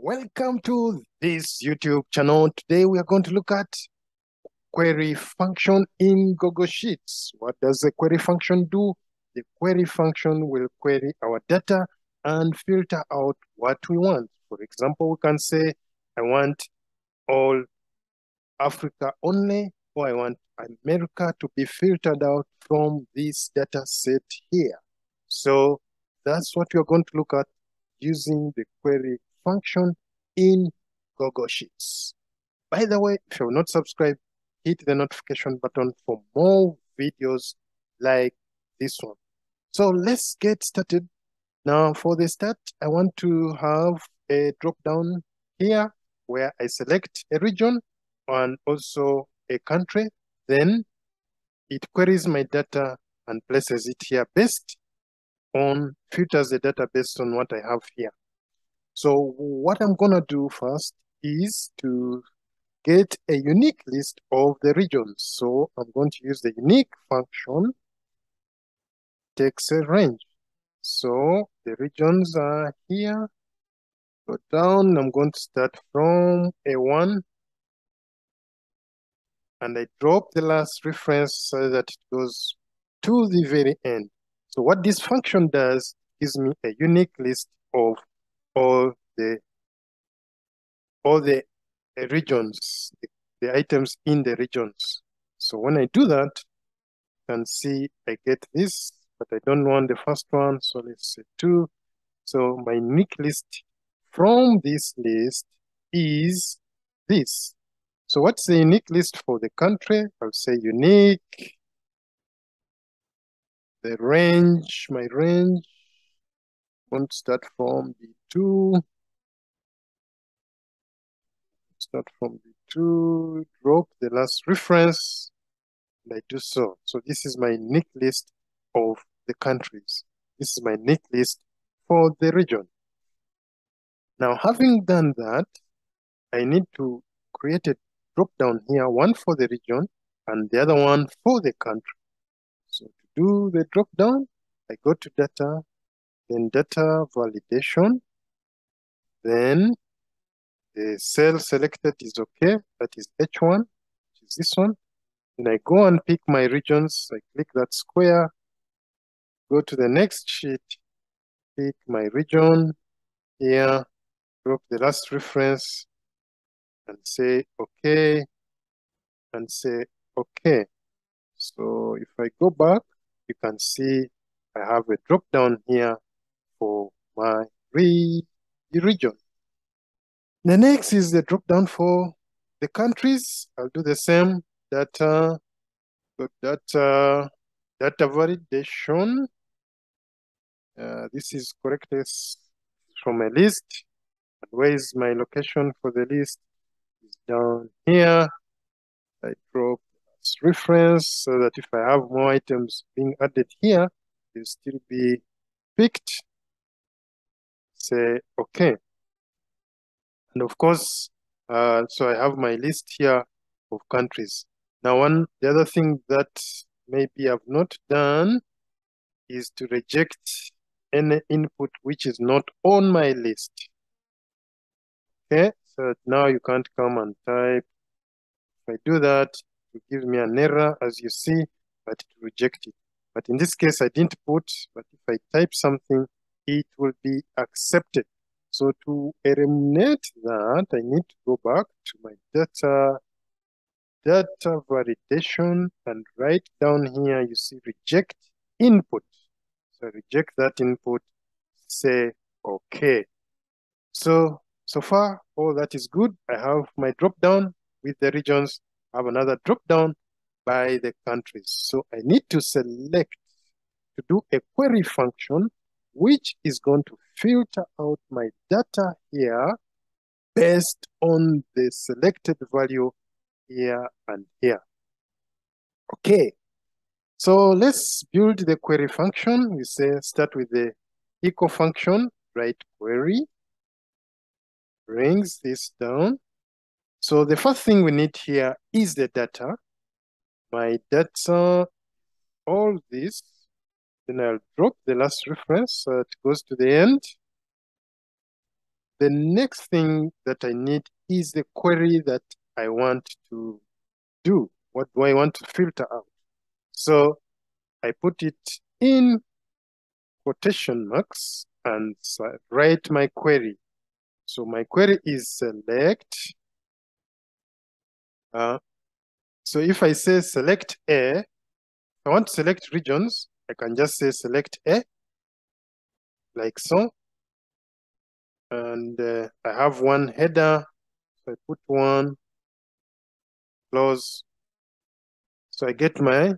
Welcome to this YouTube channel. Today we are going to look at query function in Google Sheets. What does the query function do? The query function will query our data and filter out what we want. For example, we can say, I want all Africa only, or I want America to be filtered out from this data set here. So that's what we're going to look at using the query function in Google Sheets. By the way, if you're not subscribed, hit the notification button for more videos like this one. So let's get started. Now for the start, I want to have a drop down here where I select a region and also a country. Then it queries my data and places it here based on, filters the data based on what I have here. So what I'm going to do first is to get a unique list of the regions. So I'm going to use the unique function, takes a range. So the regions are here. Go down, I'm going to start from A1 and I drop the last reference so that it goes to the very end. So what this function does gives me a unique list of all the all the regions, the, the items in the regions. So when I do that, you can see I get this, but I don't want the first one. So let's say two. So my unique list from this list is this. So what's the unique list for the country? I'll say unique. The range, my range, want to start from the two. Start from the two, drop the last reference, and I do so. So this is my unique list of the countries. This is my unique list for the region. Now, having done that, I need to create a drop down here, one for the region and the other one for the country. So to do the drop down, I go to data, then data validation, then the cell selected is okay, that is H1, which is this one. Then I go and pick my regions, I click that square, go to the next sheet, pick my region here, drop the last reference, and say okay, and say okay. So if I go back, you can see I have a drop down here for my re region. The next is the drop down for the countries. I'll do the same data, data, data validation. Uh, this is corrected from a list. where is my location for the list? It's down here. I drop as reference so that if I have more items being added here, they'll still be picked say okay. And of course, uh, so I have my list here of countries. Now, one the other thing that maybe I've not done is to reject any input which is not on my list. Okay, so now you can't come and type. If I do that, it gives me an error as you see, but it reject it. But in this case, I didn't put, but if I type something, it will be accepted. So to eliminate that, I need to go back to my data, data validation, and right down here, you see reject input. So reject that input, say okay. So, so far, all that is good. I have my drop down with the regions, I have another drop down by the countries. So I need to select to do a query function which is going to filter out my data here based on the selected value here and here. Okay, so let's build the query function. We say start with the echo function, write query, brings this down. So the first thing we need here is the data. My data, all this then I'll drop the last reference so it goes to the end. the next thing that I need is the query that I want to do. What do I want to filter out? So I put it in quotation marks and write my query. So my query is select. Uh, so if I say select A, I want to select regions, I can just say select A, like so. And uh, I have one header, so I put one, close. So I get my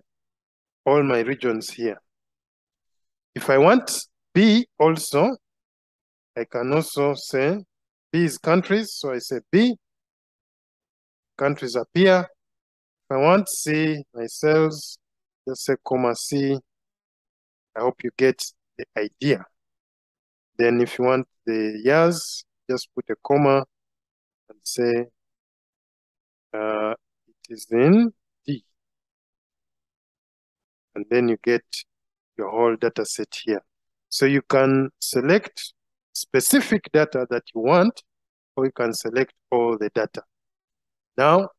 all my regions here. If I want B also, I can also say B is countries, so I say B, countries appear. If I want C, my cells, just say comma C. I hope you get the idea. Then if you want the years, just put a comma and say uh, it is in D. And then you get your whole data set here. So you can select specific data that you want, or you can select all the data. Now,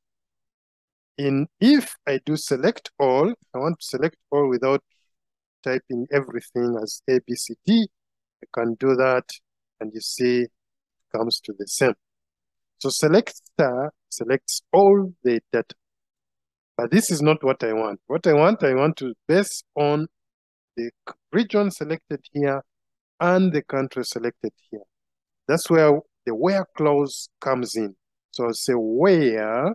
in if I do select all, I want to select all without typing everything as A, B, C, D, I can do that, and you see comes to the same. So select star selects all the data. But this is not what I want. What I want, I want to base on the region selected here and the country selected here. That's where the where clause comes in. So I'll say where,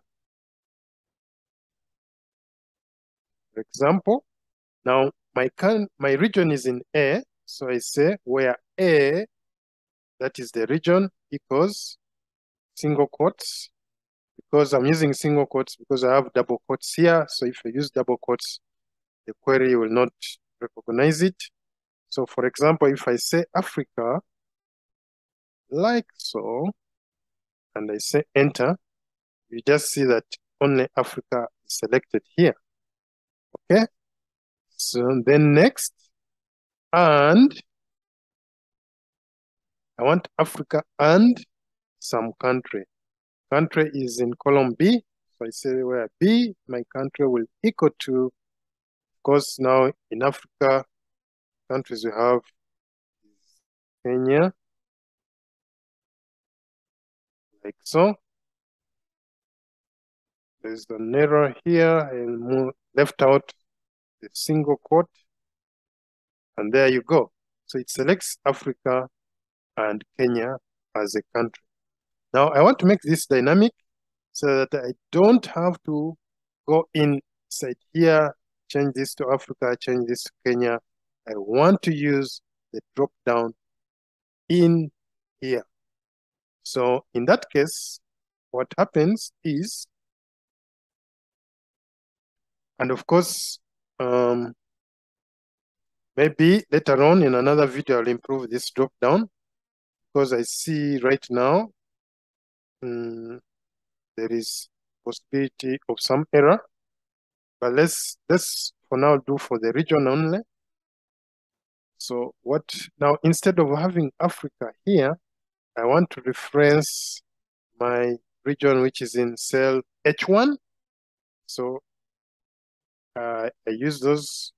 for example, now my can my region is in A, so I say where A, that is the region, equals single quotes, because I'm using single quotes because I have double quotes here. So if I use double quotes, the query will not recognize it. So for example, if I say Africa, like so, and I say enter, you just see that only Africa is selected here. Okay? So then next, and I want Africa and some country. Country is in column B. So I say where B, my country will equal to, of course, now in Africa, countries we have Kenya, like so. There's an error here and left out the single quote. And there you go. So it selects Africa and Kenya as a country. Now I want to make this dynamic so that I don't have to go inside here, change this to Africa, change this to Kenya. I want to use the drop down in here. So in that case, what happens is, and of course, um, maybe later on in another video, I'll improve this drop down because I see right now um, there is possibility of some error. But let's let's for now do for the region only. So what now instead of having Africa here, I want to reference my region which is in cell H1. So uh, I use those,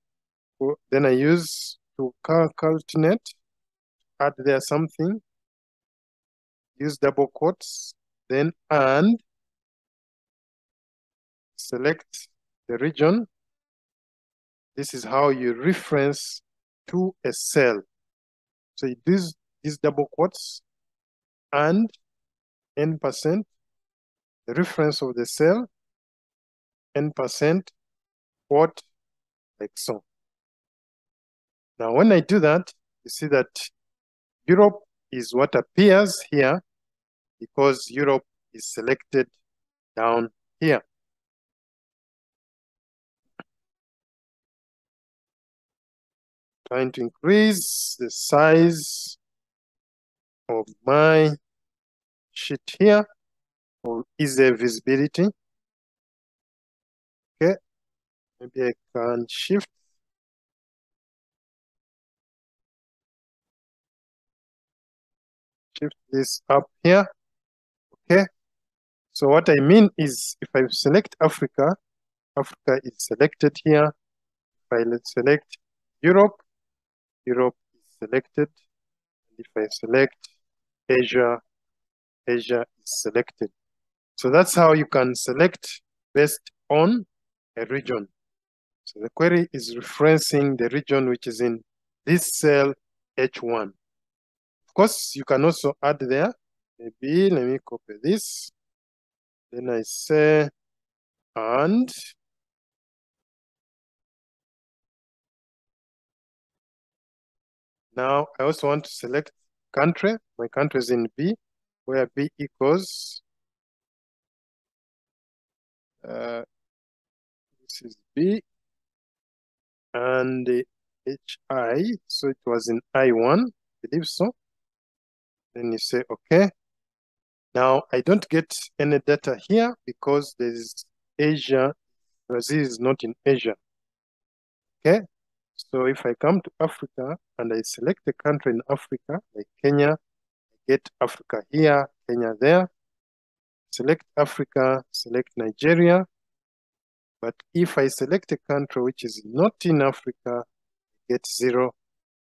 then I use to calculate, add there something, use double quotes, then and select the region. This is how you reference to a cell. So use these double quotes and ampersand, the reference of the cell, ampersand, what, like so. Now, when I do that, you see that Europe is what appears here because Europe is selected down here. Trying to increase the size of my sheet here for easier visibility. Okay, maybe I can shift shift this up here. Okay. So what I mean is if I select Africa, Africa is selected here. If I select Europe, Europe is selected. If I select Asia, Asia is selected. So that's how you can select based on a region. So the query is referencing the region which is in this cell H1. Of course, you can also add there. Maybe let me copy this. Then I say and now I also want to select country. My country is in B, where B equals uh, this is B and the HI, so it was in I1, I believe so. Then you say, okay. Now, I don't get any data here because there is Asia, Brazil is not in Asia. Okay, so if I come to Africa and I select a country in Africa, like Kenya, I get Africa here, Kenya there. Select Africa, select Nigeria. But if I select a country which is not in Africa, I get zero,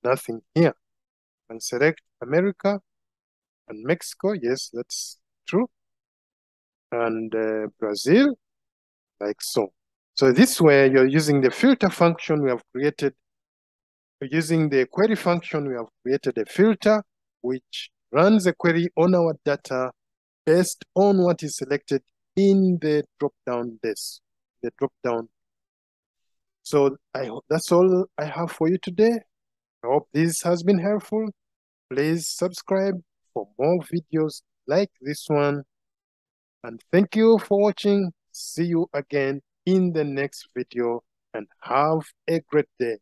nothing here. And select America, and Mexico, yes, that's true. And uh, Brazil, like so. So this way, you're using the filter function we have created. Using the query function, we have created a filter which runs a query on our data based on what is selected in the drop-down list, the drop-down. So I hope that's all I have for you today. I hope this has been helpful. Please subscribe for more videos like this one. And thank you for watching. See you again in the next video and have a great day.